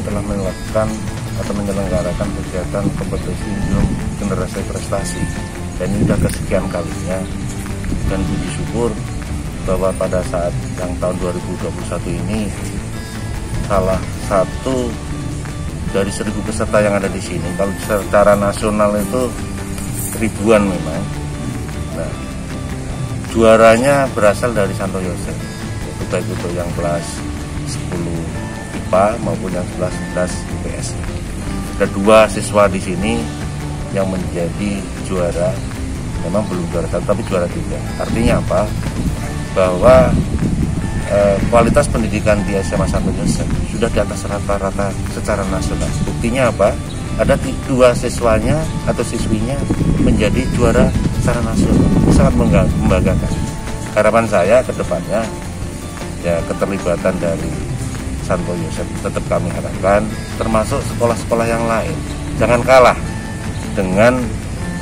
melakukan atau menyelenggarakan kegiatan kompetisi Indum generasi prestasi. Dan ini sudah kesekian kalinya. Dan puji syukur bahwa pada saat yang tahun 2021 ini salah satu dari seribu peserta yang ada di sini kalau secara nasional itu ribuan memang. Nah juaranya berasal dari Santo Yosef itu baik untuk yang kelas 10 IPA maupun yang kelas 11 IPS ada dua siswa di sini yang menjadi juara memang belum juara satu tapi juara tiga. Artinya apa? Bahwa eh, kualitas pendidikan di SMA Santo Yosef sudah di atas rata-rata secara nasional. Buktinya apa? Ada dua siswanya atau siswinya menjadi juara secara nasional. Sangat membanggakan. Harapan saya ke depannya ya keterlibatan dari Santo Yosef tetap kami harapkan termasuk sekolah-sekolah yang lain. Jangan kalah dengan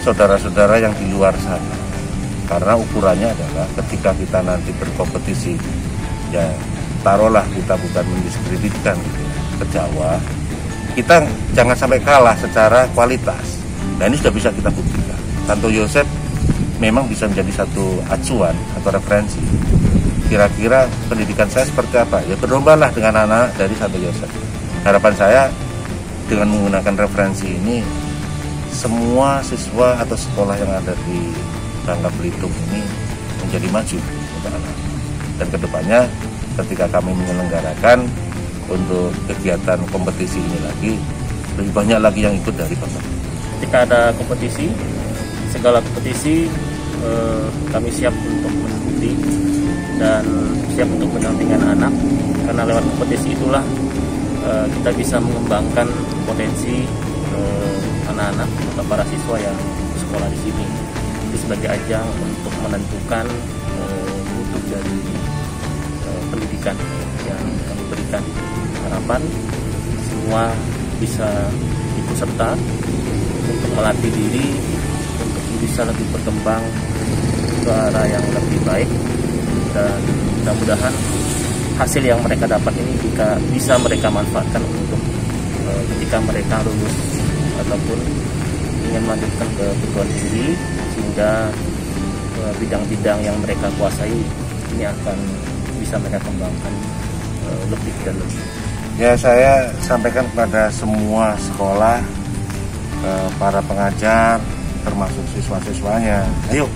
saudara-saudara yang di luar sana. Karena ukurannya adalah ketika kita nanti berkompetisi ya taruhlah kita bukan mendiskreditkan ke Jawa. Kita jangan sampai kalah secara kualitas. Nah ini sudah bisa kita buktikan. Santo Yosef memang bisa menjadi satu acuan atau referensi kira-kira pendidikan saya seperti apa? Ya berlombalah dengan anak dari Santo Yosef harapan saya dengan menggunakan referensi ini semua siswa atau sekolah yang ada di Bangka Belitung ini menjadi maju dan ke depannya ketika kami menyelenggarakan untuk kegiatan kompetisi ini lagi lebih banyak lagi yang ikut dari Bangka ketika ada kompetisi segala kompetisi eh, kami siap untuk mengikuti dan siap untuk mendampingkan anak. Karena lewat kompetisi itulah eh, kita bisa mengembangkan potensi eh, anak-anak atau para siswa yang sekolah di sini. Itu sebagai ajang untuk menentukan uh, mutu dari uh, pendidikan yang kami berikan. Harapan semua bisa ikut serta untuk melatih diri untuk bisa lebih berkembang ke arah yang lebih baik dan mudah-mudahan hasil yang mereka dapat ini jika bisa mereka manfaatkan untuk uh, ketika mereka lulus ataupun ingin melanjutkan ke perguruan tinggi sehingga eh, bidang-bidang yang mereka kuasai ini akan bisa mereka kembangkan uh, lebih dan lebih. Ya saya sampaikan kepada semua sekolah, para pengajar, termasuk siswa-siswanya, ayo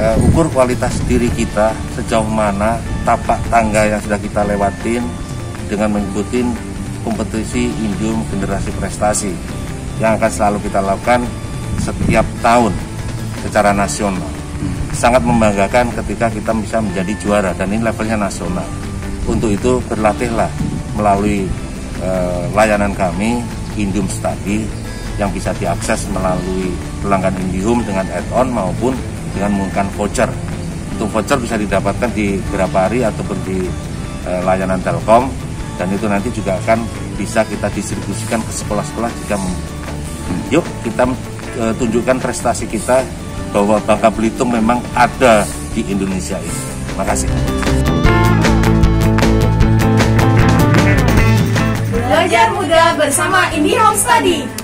uh, ukur kualitas diri kita sejauh mana tapak tangga yang sudah kita lewatin dengan mengikuti kompetisi Indum Generasi Prestasi yang akan selalu kita lakukan setiap tahun secara nasional. Sangat membanggakan ketika kita bisa menjadi juara dan ini levelnya nasional. Untuk itu berlatihlah melalui e, layanan kami Indum Study yang bisa diakses melalui pelanggan Indihome dengan add-on maupun dengan menggunakan voucher. Untuk voucher bisa didapatkan di hari ataupun di e, layanan Telkom dan itu nanti juga akan bisa kita distribusikan ke sekolah-sekolah jika Yuk kita uh, tunjukkan prestasi kita bahwa Bangka Belitung memang ada di Indonesia ini. Terima kasih. Belajar muda bersama Indihome Study.